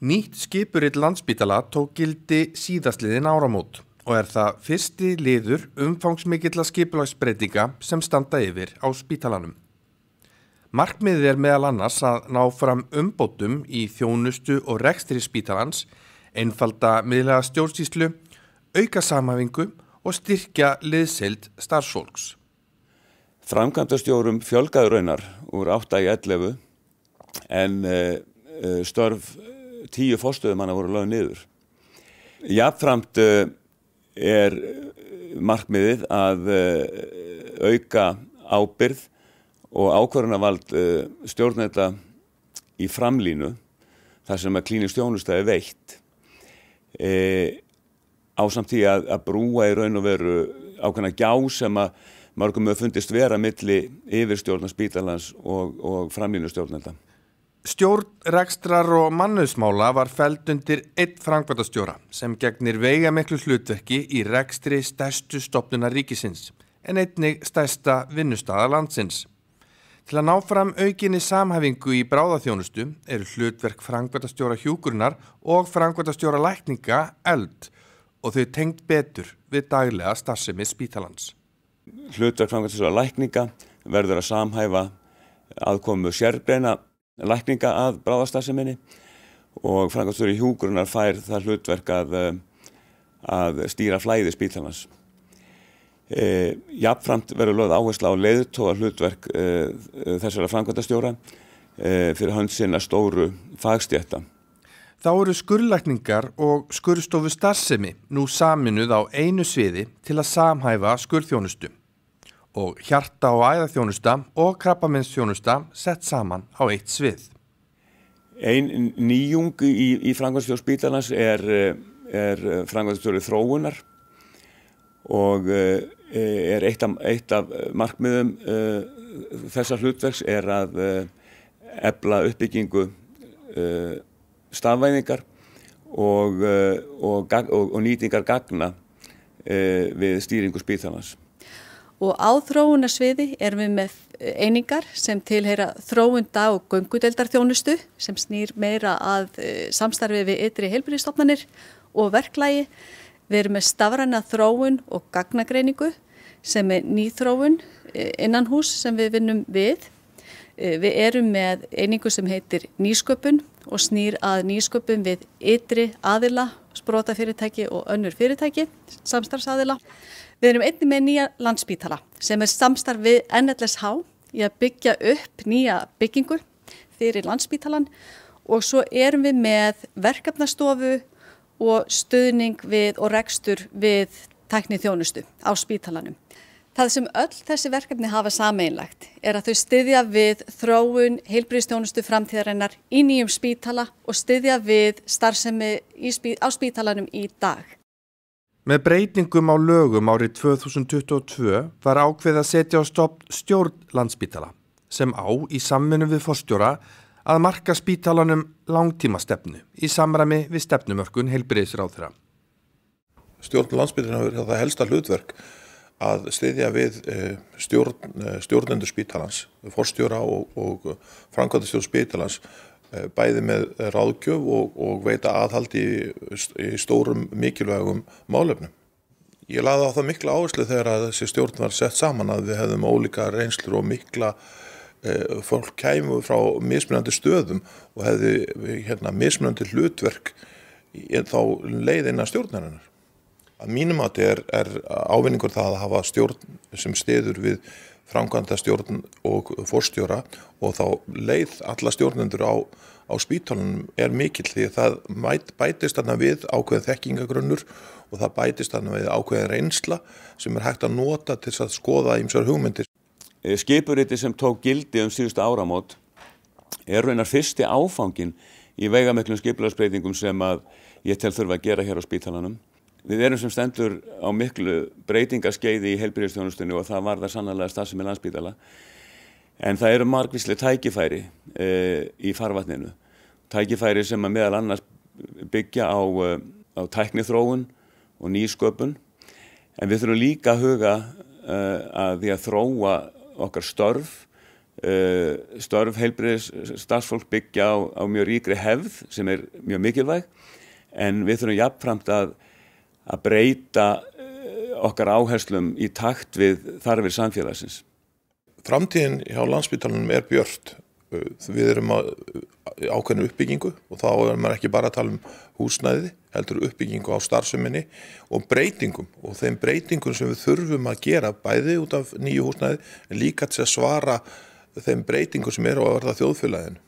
Nýtt skipurill landsbítala tók gildi síðastliðin áramót og er það fyrsti liður umfangsmikilla skipulagsbreytinga sem standa yfir á spítalanum. Markmiðið er meðal annars að ná fram umbótum í þjónustu og rekstri spítalans, einfalda miðlega stjórnsýslu, auka samhafingu og styrkja liðsild starfsfólks. Framkvæmdastjórum fjölgaður raunar úr 8 í 11 en uh, störf tíu fórstöðum hann að voru lögð niður. Jafnframt uh, er markmiðið að uh, auka ábyrð og ákvarðunarvald stjórnenda í framlínu þar sem að klínist þjónustæði veitt e, á samt því að, að brúa í raun og veru ákveðna gjá sem að mörgum hefur fundist vera milli yfirstjórnar spítalans og, og framlínu stjórnenda. Stjórn, rekstrar og mannusmála var fæld undir eitt frangværtastjóra sem gegnir veiga miklu hlutverki í rekstri stærstu stopnuna ríkisins en einnig stærsta vinnustada landsins. Til að ná fram aukinni samhæfingu í bráðaþjónustu eru hlutverk frangværtastjóra hjúkurnar og frangværtastjóra lækninga eld og þau tengt betur við daglega starfsemi spítalans. Hlutverk frangværtastjóra lækninga verður að samhæfa aðkomu sérgreina lækninga að bráðastarseminni og Frankastur í hjúgrunar fær það hlutverk að, eh, að stýra flæði spítalans. E, jafnframt verður lögð áhersla á leiðtóa hlutverk e, þessara framkvæmtastjóra e, fyrir hans sinna stóru fagstjætta. Þá eru skurrlækningar og skurrstofu starfsemi nú saminuð á einu sviði til að samhæfa skurrþjónustu og hjarta- og æðaþjónusta og krabbamennsþjónusta sett saman á eitt svið. Einn nýjung í, í Frankvæmstjóð spítalans er, er Frankvæmstjóri þróunar og eh, er eitt af, eitt af markmiðum þessar hlutverks er að ebla uppbyggingu stafvæðingar og, og, og, og nýtingar gagna við stýringu spítalans og á þróunarsviði erum við með einingar sem tilheyra þróunda og gungudeldarþjónustu sem snýr meira að eh, samstarfi við ytri heilbyrjastofnanir og verklægi. Við erum með stafræna þróun og gagnagreiningu sem er nýþróun eh, innan hús sem við vinnum við. Eh, við erum með einingu sem heitir nýsköpun og snýr að nýsköpun við ytri aðila, sprótafyrirtæki og önnur fyrirtæki, samstarfsaðila. Við erum einnig með nýja landsbítala sem er samstarf við NLSH í að byggja upp nýja byggingu fyrir landsbítalan og svo erum við með verkefnastofu og stuðning við og rekstur við tæknið þjónustu á spítalanum. Það sem öll þessi verkefni hafa sameinlegt er að þau styðja við þróun heilbríðstjónustu framtíðarinnar í nýjum spítala og styðja við starfsemi á spítalanum í dag. Með breytingum á lögum árið 2022 var ákveð að setja á stopp stjórn landsbítala sem á í samfunum við fórstjóra að marka spítalanum langtíma stefnu í samræmi við stefnumörkun heilbyrðisráð þeirra. Stjórn landsbítala hefur það helsta hlutverk að stiðja við eh, stjórn, eh, stjórnendur spítalans, fórstjóra og, og framkvæmdastjórn spítalans bæði með ráðgjöf og, og veita aðhaldi í, stórum mikilvægum málefnum. Ég laði á það mikla áherslu þegar að þessi stjórn var sett saman að við hefðum ólíka reynslur og mikla eh, fólk kæmu frá mismunandi stöðum og hefði hérna, mismunandi hlutverk þá leið innan stjórnarinnar. Að mínum að þetta er, er ávinningur það að hafa stjórn sem stiður við framkvæmda stjórn og fórstjóra og þá leið alla stjórnendur á, á spítalunum er mikill því að það mæt, bætist þarna við ákveðin þekkingagrunnur og það bætist þarna við ákveðin reynsla sem er hægt að nota til að skoða ímsar hugmyndir. Eh, Skipuriti sem tók gildi um síðustu áramót er raunar fyrsti áfangin í veigameklum skipularsbreytingum sem að ég tel þurfa að gera hér á spítalanum. Við erum sem stendur á miklu breytingaskeiði í heilbyrjastjónustunni og það var það sannlega stað sem er landsbítala. En það eru margvíslega tækifæri e, í farvatninu. Tækifæri sem að meðal annars byggja á, e, á tæknithróun og nýsköpun. En við þurfum líka að huga e, að því að þróa okkar störf Uh, störf heilbriðis starfsfólk byggja á, á mjög ríkri hefð sem er mjög mikilvæg en við þurfum jafnframt að, að breyta uh, okkar áherslum í takt við þarfir samfélagsins. Framtíðin hjá landsbytalanum er björnt. Uh, við erum að ákveðinu uppbyggingu og þá er maður ekki bara að tala um húsnæði, heldur uppbyggingu á starfseminni og breytingum og þeim breytingum sem við þurfum að gera bæði út af nýju húsnæði en líka til að svara þeim breytingu sem eru á að verða þjóðfélaginu.